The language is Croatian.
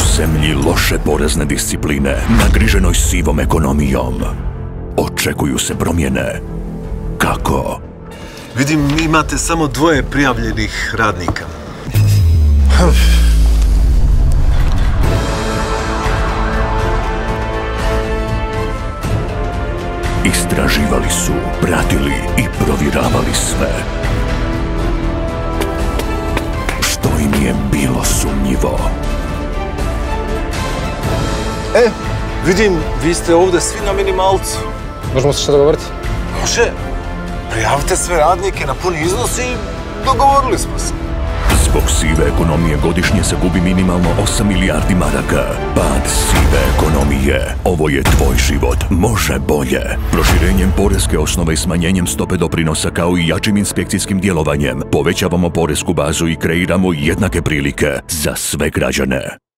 U zemlji loše porezne discipline, nagriženoj sivom ekonomijom, očekuju se promjene. Kako? Vidim, imate samo dvoje prijavljenih radnika. Istraživali su, pratili i provjeravali sve. Što im je bilo sumnjivo. E, vidim, vi ste ovdje svi na minimalcu. Možemo se što dogovoriti? Može, prijavite sve radnike na puni iznos i dogovorili smo se. Zbog sive ekonomije godišnje se gubi minimalno 8 milijardi maraka. Pad sive ekonomije. Ovo je tvoj život. Može bolje. Proširenjem porezke osnove i smanjenjem stope doprinosa kao i jačim inspekcijskim djelovanjem povećavamo porezku bazu i kreiramo jednake prilike za sve građane.